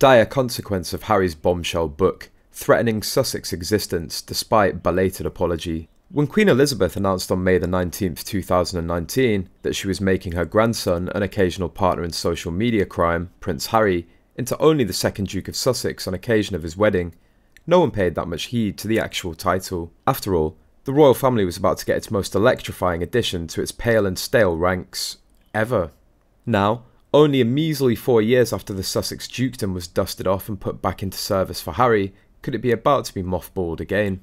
dire consequence of Harry's bombshell book, threatening Sussex existence despite belated apology. When Queen Elizabeth announced on May 19, 2019, that she was making her grandson, an occasional partner in social media crime, Prince Harry, into only the second Duke of Sussex on occasion of his wedding, no one paid that much heed to the actual title. After all, the royal family was about to get its most electrifying addition to its pale and stale ranks ever. Now, only a measly four years after the Sussex dukedom was dusted off and put back into service for Harry, could it be about to be mothballed again.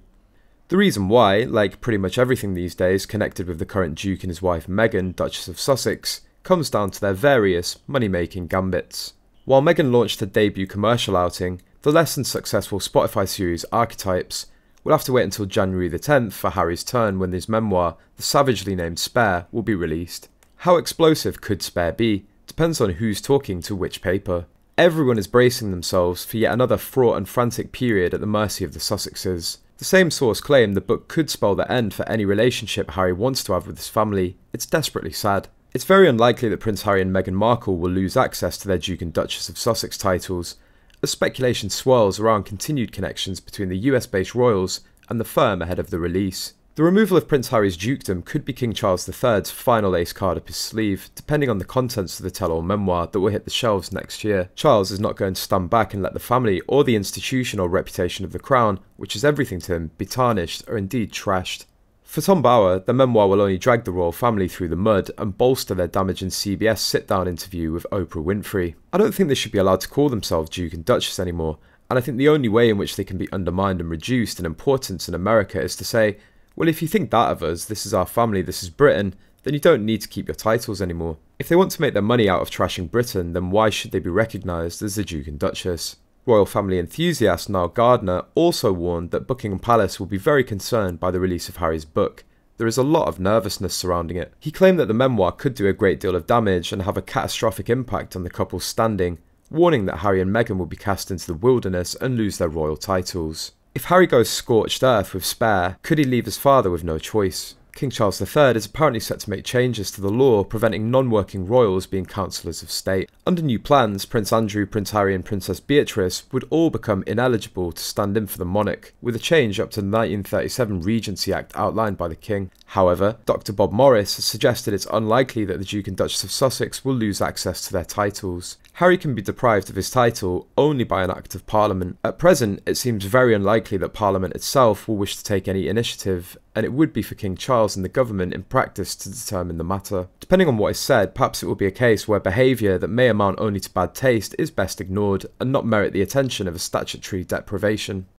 The reason why, like pretty much everything these days connected with the current Duke and his wife Meghan, Duchess of Sussex, comes down to their various money making gambits. While Meghan launched her debut commercial outing, the less than successful Spotify series Archetypes will have to wait until January the 10th for Harry's turn when his memoir, the savagely named Spare, will be released. How explosive could Spare be depends on who's talking to which paper. Everyone is bracing themselves for yet another fraught and frantic period at the mercy of the Sussexes. The same source claimed the book could spell the end for any relationship Harry wants to have with his family. It's desperately sad. It's very unlikely that Prince Harry and Meghan Markle will lose access to their Duke and Duchess of Sussex titles, as speculation swirls around continued connections between the US based royals and the firm ahead of the release. The removal of Prince Harry's dukedom could be King Charles III's final ace card up his sleeve, depending on the contents of the tell-all memoir that will hit the shelves next year. Charles is not going to stand back and let the family or the institution or reputation of the crown, which is everything to him, be tarnished or indeed trashed. For Tom Bower, the memoir will only drag the royal family through the mud and bolster their damaging CBS sit-down interview with Oprah Winfrey. I don't think they should be allowed to call themselves Duke and Duchess anymore, and I think the only way in which they can be undermined and reduced in importance in America is to say, well, if you think that of us, this is our family, this is Britain, then you don't need to keep your titles anymore. If they want to make their money out of trashing Britain, then why should they be recognised as the Duke and Duchess? Royal family enthusiast Nile Gardiner also warned that Buckingham Palace will be very concerned by the release of Harry's book. There is a lot of nervousness surrounding it. He claimed that the memoir could do a great deal of damage and have a catastrophic impact on the couple's standing, warning that Harry and Meghan will be cast into the wilderness and lose their royal titles. If Harry goes scorched earth with Spare, could he leave his father with no choice? King Charles III is apparently set to make changes to the law preventing non-working royals being counsellors of state. Under new plans, Prince Andrew, Prince Harry and Princess Beatrice would all become ineligible to stand in for the monarch, with a change up to the 1937 Regency Act outlined by the King. However, Dr Bob Morris has suggested it's unlikely that the Duke and Duchess of Sussex will lose access to their titles. Harry can be deprived of his title only by an Act of Parliament. At present, it seems very unlikely that Parliament itself will wish to take any initiative, and it would be for King Charles and the government in practice to determine the matter. Depending on what is said, perhaps it will be a case where behaviour that may amount only to bad taste is best ignored and not merit the attention of a statutory deprivation.